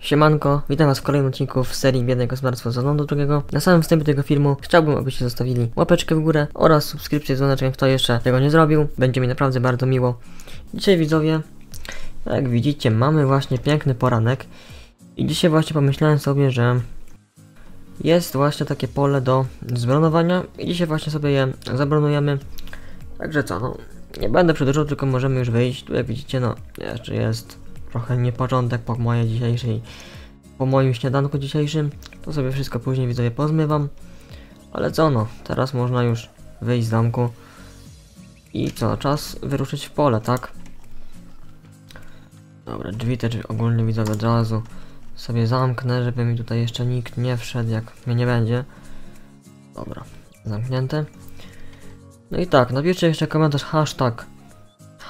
Siemanko, witam was w kolejnym odcinku w serii Biedne Gospodarstwo z do drugiego. Na samym wstępie tego filmu chciałbym, abyście zostawili łapeczkę w górę oraz subskrypcję z dzwoneczkiem, kto jeszcze tego nie zrobił. Będzie mi naprawdę bardzo miło. Dzisiaj widzowie, jak widzicie, mamy właśnie piękny poranek. I dzisiaj właśnie pomyślałem sobie, że jest właśnie takie pole do zbronowania i dzisiaj właśnie sobie je zabronujemy. Także co, no, nie będę przedłużał, tylko możemy już wyjść. Tu jak widzicie, no, jeszcze jest trochę nieporządek po mojej dzisiejszej, po moim śniadanku dzisiejszym. To sobie wszystko później widzowie pozmywam. Ale co no, teraz można już wyjść z zamku. I co, czas wyruszyć w pole, tak? Dobra, drzwi też ogólnie widzowie od razu sobie zamknę, żeby mi tutaj jeszcze nikt nie wszedł, jak mnie nie będzie. Dobra, zamknięte. No i tak, napiszcie jeszcze komentarz hashtag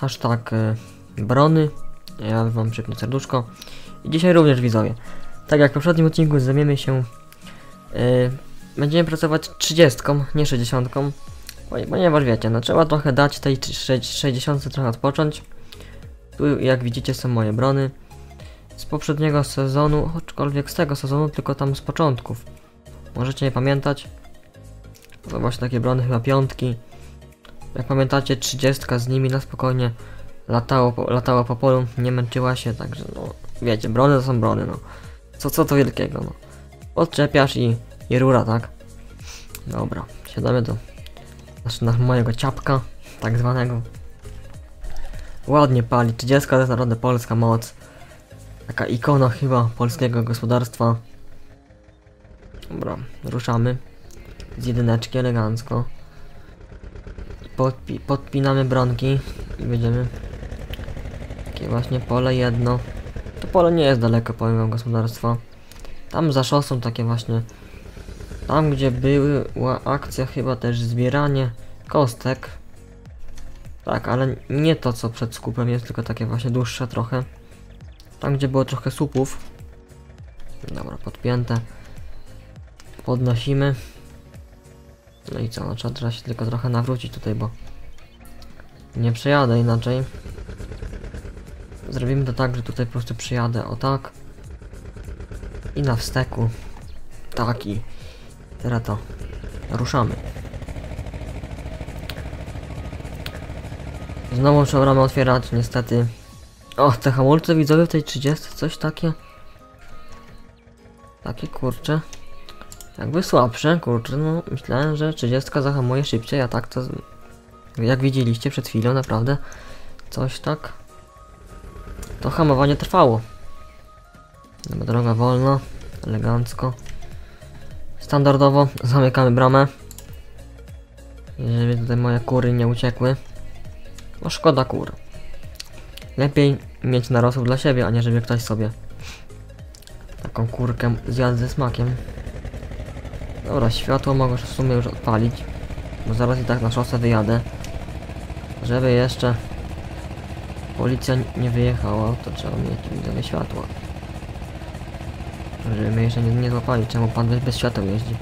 hashtag y, brony ja wam przypnę serduszko. I dzisiaj również widzowie. Tak jak w poprzednim odcinku zamiemy się... Yy, będziemy pracować 30, nie 60. Ponieważ wiecie, no trzeba trochę dać tej 60 trochę odpocząć. Tu jak widzicie są moje brony. Z poprzedniego sezonu, aczkolwiek z tego sezonu, tylko tam z początków. Możecie nie pamiętać. To właśnie takie brony chyba piątki. Jak pamiętacie, 30 z nimi na spokojnie latało po, latała po polu, nie męczyła się, także no, wiecie, brony to są brony, no. Co, co to wielkiego, no. Odczepiasz i, i rura, tak? Dobra, siadamy do znaczy na mojego ciapka, tak zwanego. Ładnie pali, 30 to jest naprawdę polska moc. Taka ikona chyba polskiego gospodarstwa. Dobra, ruszamy. Z jedyneczki elegancko. Podpi podpinamy bronki i będziemy takie właśnie pole jedno. To pole nie jest daleko, powiem wam, gospodarstwa. Tam za szosą takie właśnie... Tam, gdzie była akcja chyba też zbieranie kostek. Tak, ale nie to, co przed skupem jest, tylko takie właśnie dłuższe trochę. Tam, gdzie było trochę słupów. Dobra, podpięte. Podnosimy. No i co, no trzeba, trzeba się tylko trochę nawrócić tutaj, bo nie przejadę inaczej. Zrobimy to tak, że tutaj po prostu przyjadę o tak. I na wsteku. Tak i teraz to ruszamy. Znowu trzeba bramę otwierać, niestety. O, te hamulce widzowie w tej 30, coś takie. Takie kurcze. Jakby słabsze, kurczę, no myślałem, że 30 zahamuje szybciej, a tak to... Jak widzieliście przed chwilą, naprawdę coś tak to hamowanie trwało. Dobra, droga wolna, elegancko. Standardowo zamykamy bramę. Żeby tutaj moje kury nie uciekły. No szkoda kur. Lepiej mieć narosł dla siebie, a nie żeby ktoś sobie taką kurkę zjadł ze smakiem. Dobra, światło mogę w sumie już odpalić. Bo zaraz i tak na szosę wyjadę. Żeby jeszcze policja nie wyjechała, to trzeba mieć widzowie światła. Żeby mnie jeszcze nie, nie złapali, czemu pan bez, świateł jeździ.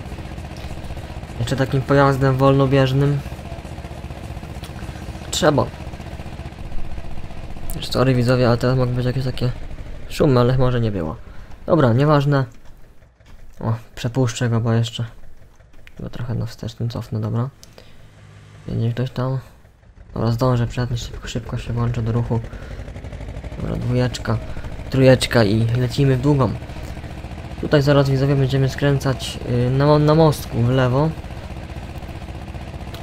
Jeszcze takim pojazdem wolnobieżnym. Trzeba. Sorry widzowie, ale teraz mogą być jakieś takie szumy, ale może nie było. Dobra, nieważne. O, przepuszczę go, bo jeszcze... Chyba trochę na wstecznym cofnę, dobra. Jedzie ktoś tam. Dobra, zdążę przednie, szybko, szybko się włączę do ruchu. Dobra, dwójeczka, trójeczka i lecimy w długą. Tutaj zaraz widzowie będziemy skręcać yy, na, na mostku w lewo.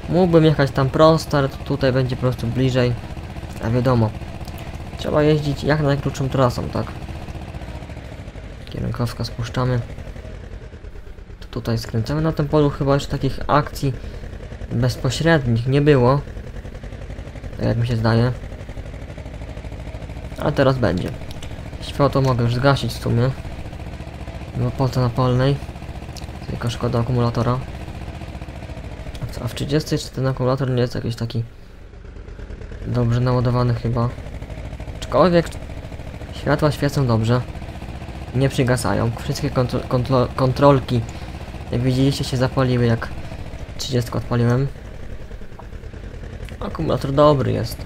Mógłbym jechać tam prosto, ale tutaj będzie po prostu bliżej. A wiadomo, trzeba jeździć jak najkrótszą trasą, tak? Kierunkowska spuszczamy. To tutaj skręcamy. Na tym polu chyba już takich akcji bezpośrednich nie było. Jak mi się zdaje. A teraz będzie. Światło mogę już zgasić w sumie. Bo po co na polnej? Tylko szkoda akumulatora. A, co, a w 30 czy ten akumulator nie jest jakiś taki dobrze naładowany chyba. Aczkolwiek światła świecą dobrze. Nie przygasają. Wszystkie kontro kontro kontrolki jak widzieliście się zapaliły jak 30 odpaliłem. Akumulator dobry jest.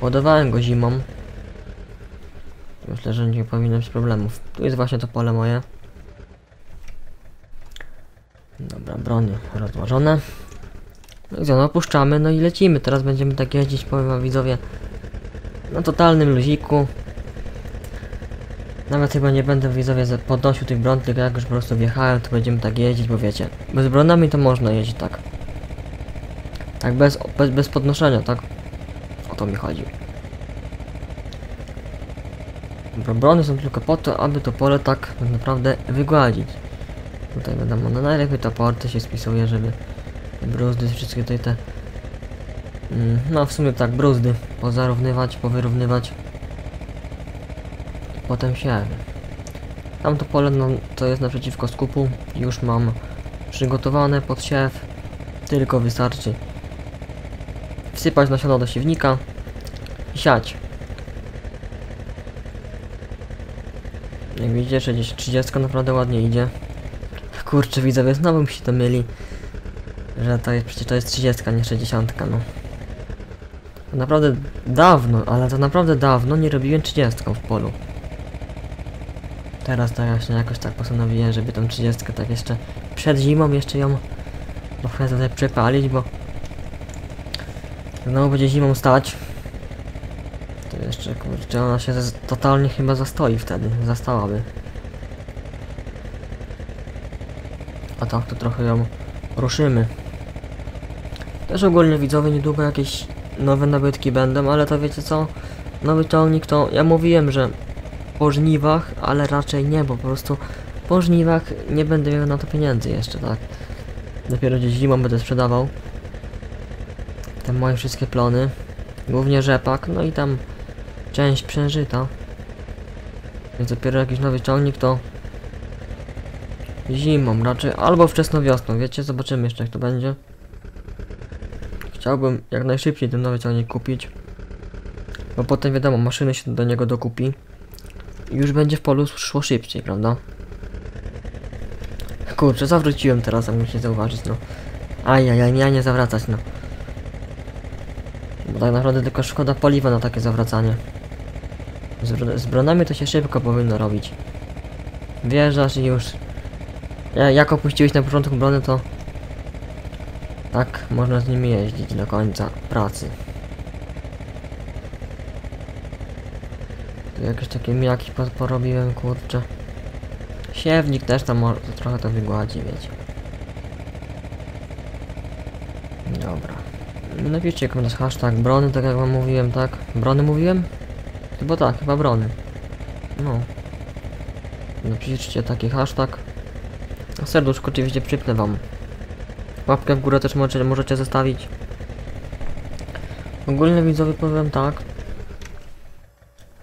Ładowałem go zimą. Myślę, że nie powinno być problemów. Tu jest właśnie to pole moje. Dobra, brony rozłożone. No i no opuszczamy, no i lecimy. Teraz będziemy tak jeździć, powiem wam widzowie, na totalnym luziku. Nawet chyba nie będę widzowie podnosił tych bron, tylko jak już po prostu wjechałem, to będziemy tak jeździć, bo wiecie, bez bronami to można jeździć tak. Tak bez, bez, bez podnoszenia, tak? O to mi chodzi. Bro- Brony są tylko po to, aby to pole tak naprawdę wygładzić. Tutaj wiadomo, no najlepiej to porty się spisuje, żeby bruzdy, wszystkie tutaj te... Mm, no w sumie tak, bruzdy pozarównywać, powyrównywać. Potem siewy. Tamto pole no, to jest naprzeciwko skupu, już mam przygotowane pod siew. Tylko wystarczy wsypać nasiona do siewnika i siać. Jak widzicie, 30 30 naprawdę ładnie idzie. Kurczę, widzowie, znowu mi się to myli. Że to jest, przecież to jest 30, nie 60, no. To naprawdę dawno, ale to naprawdę dawno nie robiłem 30 w polu. Teraz to właśnie jakoś tak postanowiłem, żeby tą 30 tak jeszcze przed zimą jeszcze ją trochę tutaj przepalić, bo znowu będzie zimą stać. To jeszcze kurczę, ona się totalnie chyba zastoi wtedy, zastałaby. A tak to trochę ją ruszymy. Też ogólnie widzowie niedługo jakieś nowe nabytki będą, ale to wiecie co? Nowy ciągnik to ja mówiłem, że po żniwach, ale raczej nie, bo po prostu po żniwach nie będę miał na to pieniędzy jeszcze, tak? Dopiero gdzieś zimą będę sprzedawał te moje wszystkie plony, głównie rzepak, no i tam część przężyta. Więc dopiero jakiś nowy ciągnik to zimą raczej, albo wczesną wiosną, wiecie, zobaczymy jeszcze jak to będzie. Chciałbym jak najszybciej ten nowy ciągnik kupić, bo potem wiadomo, maszyny się do niego dokupi i już będzie w polu szło szybciej, prawda? Kurczę, zawróciłem teraz, jak musicie zauważyć, no. Ajajaj, ja nie zawracać, no. Tak naprawdę tylko szkoda paliwa na takie zawracanie. Z, z bronami to się szybko powinno robić. Wjeżdżasz i już... Ja, jak opuściłeś na początku brony, to... Tak, można z nimi jeździć do końca pracy. Tu jakieś takie mijaki po, porobiłem, kurczę. Siewnik też tam trochę to wygładzi, wiecie. Dobra. Napiszcie komentarz hashtag brony, tak jak wam mówiłem, tak? Brony mówiłem? Chyba tak, chyba brony. No. Napiszcie taki hashtag. Serduszko oczywiście przypnę wam. Łapkę w górę też możecie, możecie zostawić. Ogólnie widzowie powiem tak,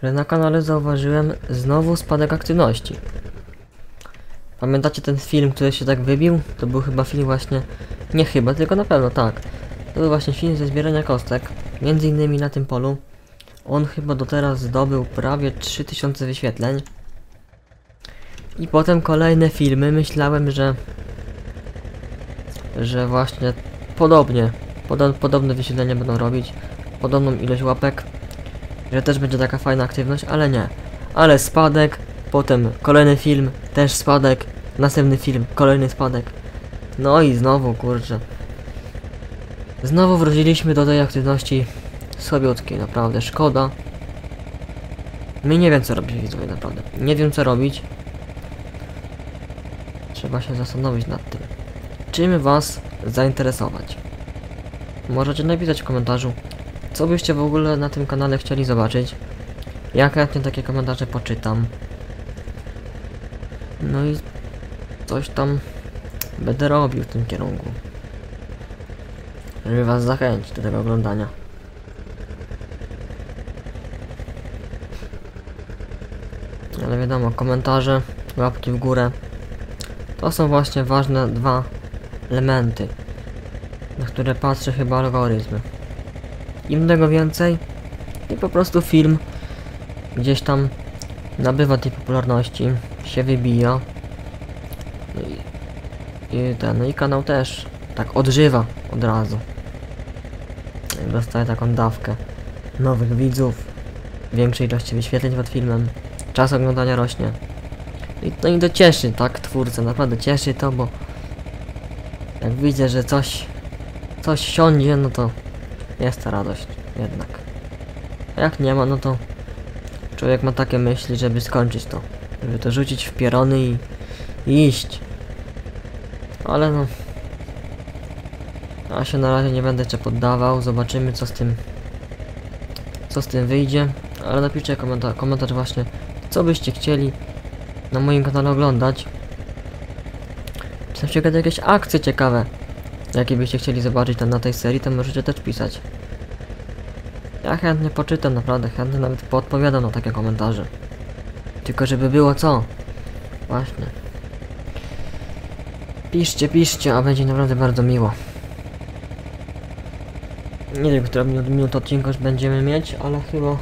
że na kanale zauważyłem znowu spadek aktywności. Pamiętacie ten film, który się tak wybił? To był chyba film właśnie... Nie chyba, tylko na pewno tak. To był właśnie film ze zbierania kostek. Między innymi na tym polu. On chyba do teraz zdobył prawie 3000 wyświetleń. I potem kolejne filmy. Myślałem, że... Że właśnie podobnie. Podo podobne wyświetlenia będą robić. Podobną ilość łapek. Że też będzie taka fajna aktywność, ale nie. Ale spadek. Potem kolejny film. Też spadek. Następny film. Kolejny spadek. No i znowu, kurczę. Znowu wróciliśmy do tej aktywności słabiutkiej, naprawdę, szkoda. My nie wiem co robić, widzowie, naprawdę. Nie wiem co robić. Trzeba się zastanowić nad tym. Czym was zainteresować? Możecie napisać w komentarzu, co byście w ogóle na tym kanale chcieli zobaczyć. Ja chętnie takie komentarze poczytam. No i coś tam będę robił w tym kierunku żeby was zachęcić do tego oglądania. Ale wiadomo, komentarze, łapki w górę to są właśnie ważne dwa elementy, na które patrzy chyba algorytmy. Im tego więcej, i po prostu film gdzieś tam nabywa tej popularności, się wybija. I, i ten, no i kanał też tak odżywa od razu. Dostaje taką dawkę nowych widzów, większej ilości wyświetleń pod filmem. czas oglądania rośnie. I to i to cieszy, tak, twórcę, naprawdę cieszy to, bo jak widzę, że coś, coś siądzie, no to jest ta radość, jednak. A jak nie ma, no to człowiek ma takie myśli, żeby skończyć to, żeby to rzucić w pierony i, i iść. Ale no, ja się na razie nie będę jeszcze poddawał, zobaczymy co z tym, co z tym wyjdzie, ale napiszcie komentarz, komentarz właśnie, co byście chcieli na moim kanale oglądać. Czy na przykład jakieś akcje ciekawe, jakie byście chcieli zobaczyć tam na tej serii, to możecie też pisać. Ja chętnie poczytam, naprawdę, chętnie nawet podpowiadam na takie komentarze. Tylko żeby było co? Właśnie. Piszcie, piszcie, a będzie naprawdę bardzo miło. Nie wiem, która minut, odcinka już będziemy mieć, ale chyba...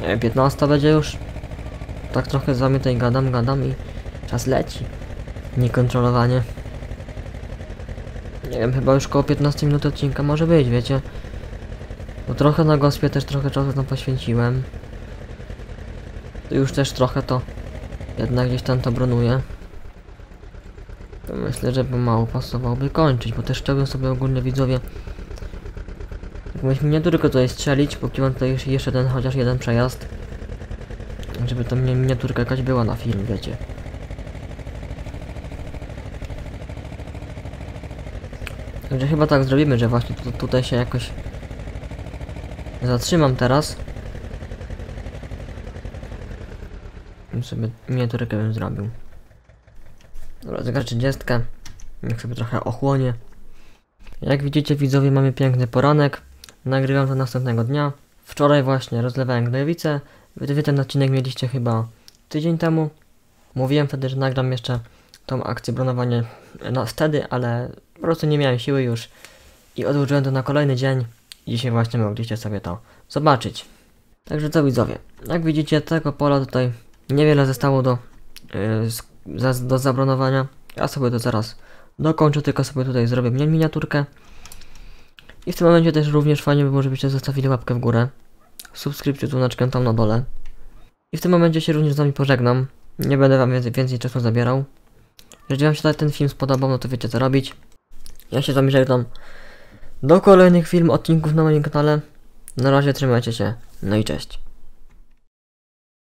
Nie wiem, 15 będzie już. Tak trochę z wami tutaj gadam, gadam i czas leci. Niekontrolowanie. Nie wiem, chyba już koło 15 minut odcinka może być, wiecie. Bo trochę na gospie też trochę czasu tam poświęciłem. Już też trochę to jednak gdzieś tam to bronuje. To myślę, że pomału pasowałoby kończyć, bo też chciałbym sobie ogólnie widzowie jakąś miniaturkę tutaj strzelić, póki mam tutaj jeszcze- ten chociaż jeden przejazd. Żeby to mi- miniaturka jakaś była na film, wiecie. Także chyba tak zrobimy, że właśnie tu, tutaj się jakoś zatrzymam teraz. I sobie miniaturkę bym zrobił. Dobra, zegar 30. Niech sobie trochę ochłonie. Jak widzicie widzowie mamy piękny poranek. Nagrywam to następnego dnia. Wczoraj właśnie rozlewałem gnojowice. Wy, ten odcinek mieliście chyba tydzień temu. Mówiłem wtedy, że nagram jeszcze tą akcję bronowanie no wtedy, ale po prostu nie miałem siły już i odłożyłem to na kolejny dzień. Dzisiaj właśnie mogliście sobie to zobaczyć. Także co widzowie, jak widzicie tego pola tutaj niewiele zostało do, yy, do zabronowania. Ja sobie to zaraz dokończę, tylko sobie tutaj zrobię mini- miniaturkę. I w tym momencie też również fajnie by było, żebyście zostawili łapkę w górę. Subskrypcję dzwoneczkę tam na dole. I w tym momencie się również z wami pożegnam. Nie będę wam więcej, więcej czasu zabierał. Jeżeli wam się ten film spodobał, no to wiecie co robić. Ja się z wami żegnam. Do kolejnych film, odcinków na moim kanale. Na razie trzymajcie się. No i cześć.